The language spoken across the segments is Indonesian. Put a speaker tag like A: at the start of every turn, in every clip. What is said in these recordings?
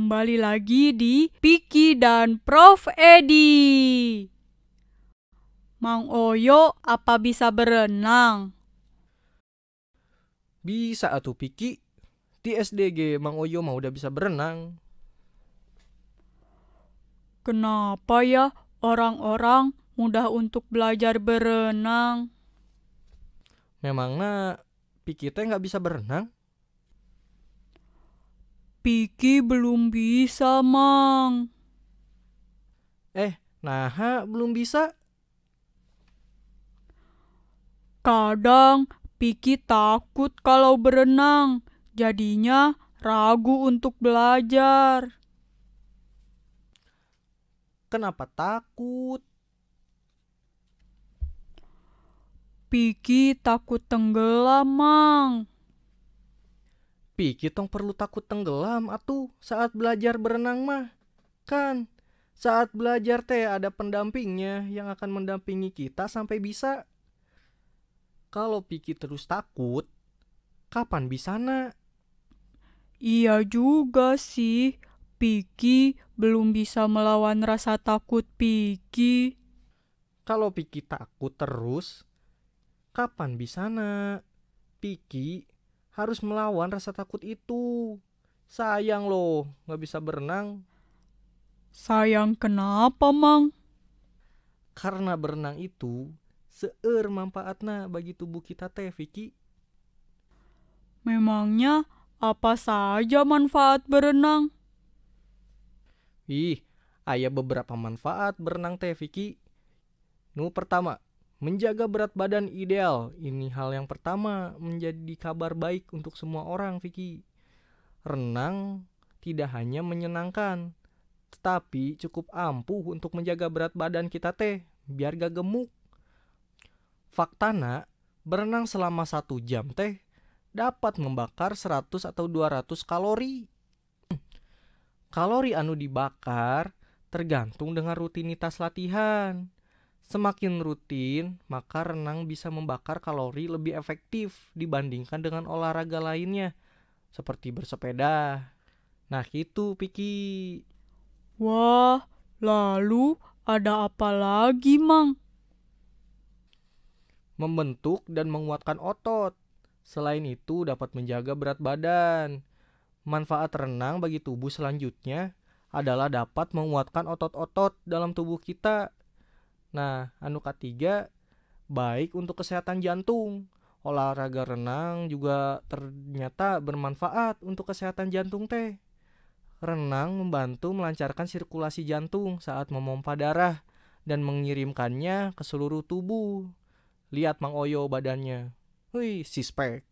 A: Kembali lagi di Piki dan Prof Edi. Mang Oyo, apa bisa berenang?
B: Bisa atuh Piki. Di SDG Mang Oyo mah udah bisa berenang.
A: Kenapa ya orang-orang mudah untuk belajar berenang?
B: Memangnya Piki teh nggak bisa berenang?
A: Piki belum bisa, Mang.
B: Eh, nah belum bisa.
A: Kadang Piki takut kalau berenang, jadinya ragu untuk belajar.
B: Kenapa takut?
A: Piki takut tenggelam, Mang.
B: Piki tong perlu takut tenggelam atuh saat belajar berenang mah. Kan saat belajar teh ada pendampingnya yang akan mendampingi kita sampai bisa. Kalau Piki terus takut, kapan bisa nak?
A: Iya juga sih, Piki belum bisa melawan rasa takut Piki.
B: Kalau Piki takut terus, kapan bisa nak? Piki harus melawan rasa takut itu. Sayang loh, nggak bisa berenang.
A: Sayang kenapa, Mang?
B: Karena berenang itu seueur manfaatnya bagi tubuh kita teh, Vicky.
A: Memangnya apa saja manfaat berenang?
B: Ih, ada beberapa manfaat berenang teh, Vicky. Nu pertama, Menjaga berat badan ideal, ini hal yang pertama menjadi kabar baik untuk semua orang, Vicky. Renang tidak hanya menyenangkan, tetapi cukup ampuh untuk menjaga berat badan kita teh, biar gak gemuk. Faktana, berenang selama satu jam teh dapat membakar 100 atau 200 kalori. Kalori anu dibakar tergantung dengan rutinitas latihan. Semakin rutin, maka renang bisa membakar kalori lebih efektif dibandingkan dengan olahraga lainnya, seperti bersepeda. Nah, itu Piki.
A: Wah, lalu ada apa lagi, Mang?
B: Membentuk dan menguatkan otot. Selain itu, dapat menjaga berat badan. Manfaat renang bagi tubuh selanjutnya adalah dapat menguatkan otot-otot dalam tubuh kita Nah, anu ketiga baik untuk kesehatan jantung. Olahraga renang juga ternyata bermanfaat untuk kesehatan jantung teh. Renang membantu melancarkan sirkulasi jantung saat memompa darah dan mengirimkannya ke seluruh tubuh. Lihat Mang Oyo badannya. Wih, sispek.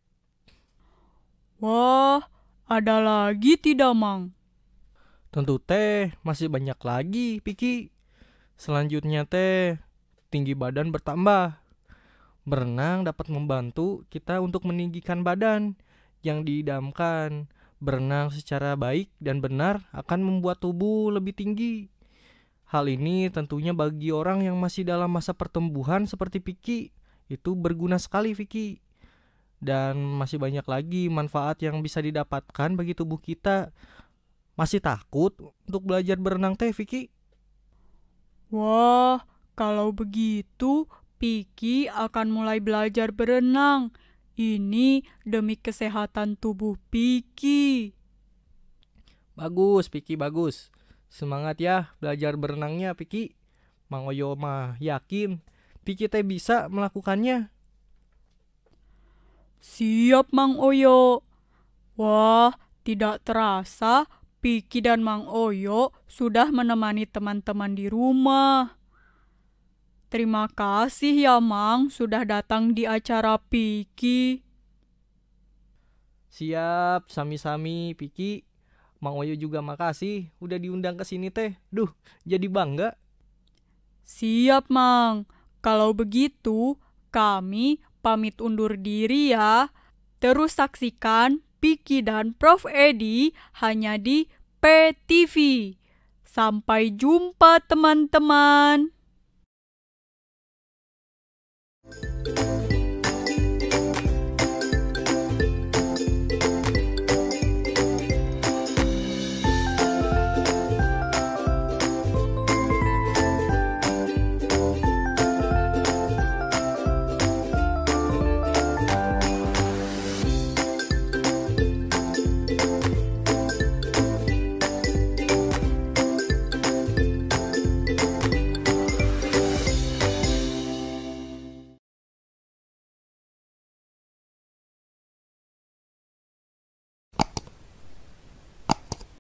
A: Wah, ada lagi tidak, Mang?
B: Tentu teh, masih banyak lagi, Piki. Selanjutnya teh tinggi badan bertambah. Berenang dapat membantu kita untuk meninggikan badan yang diidamkan. Berenang secara baik dan benar akan membuat tubuh lebih tinggi. Hal ini tentunya bagi orang yang masih dalam masa pertumbuhan seperti Piki itu berguna sekali Vicky. Dan masih banyak lagi manfaat yang bisa didapatkan bagi tubuh kita. Masih takut untuk belajar berenang teh Vicky?
A: Wah, kalau begitu Piki akan mulai belajar berenang. Ini demi kesehatan tubuh Piki.
B: Bagus, Piki, bagus. Semangat ya belajar berenangnya, Piki. Mang Oyo mah yakin Piki teh bisa melakukannya.
A: Siap, Mang Oyo. Wah, tidak terasa Piki dan Mang Oyo sudah menemani teman-teman di rumah. Terima kasih ya Mang sudah datang di acara Piki.
B: Siap, sami-sami Piki. Mang Oyo juga makasih udah diundang ke sini teh. Duh, jadi bangga.
A: Siap, Mang. Kalau begitu, kami pamit undur diri ya. Terus saksikan Piki dan Prof Edi hanya di PTV. Sampai jumpa teman-teman.